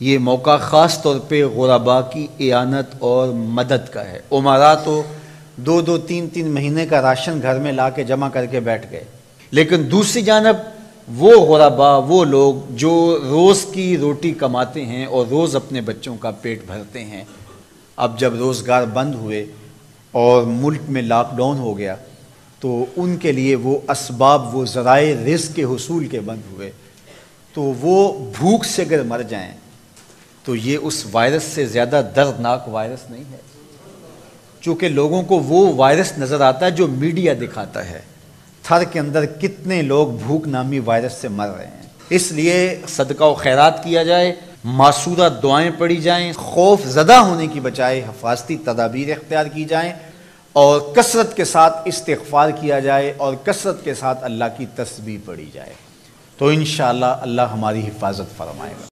ये मौका ख़ास तौर पे गुरबा की एनत और मदद का है। उमारा तो दो दो तीन तीन महीने का राशन घर में ला के जमा करके बैठ गए। लेकिन दूसरी जानब, वो गुरबा, वो लोग जो रोज़ की रोटी कमाते हैं और रोज़ अपने बच्चों का पेट भरते हैं, अब जब रोज़गार बंद हुए और मुल्क में लॉकडाउन हो गया तो उनके लिए वो इसबाब वो ज़राए रिस्क के हसूल के बंद हुए। तो वो भूख से अगर मर जाएँ तो ये उस वायरस से ज़्यादा दर्दनाक वायरस नहीं है। चूँकि लोगों को वो वायरस नज़र आता है जो मीडिया दिखाता है। थर के अंदर कितने लोग भूख नामी वायरस से मर रहे हैं। इसलिए सदका व खैरात किया जाए, मासूदा दुआएँ पढ़ी जाएँ, खौफ ज़दा होने की बजाय हफाजती तदाबीर इख्तियार की जाएँ और कसरत के साथ इस्तफ़ार किया जाए और कसरत के साथ अल्लाह की तस्वीर पढ़ी जाए। तो इन अल्लाह हमारी हिफाजत फरमाएगा।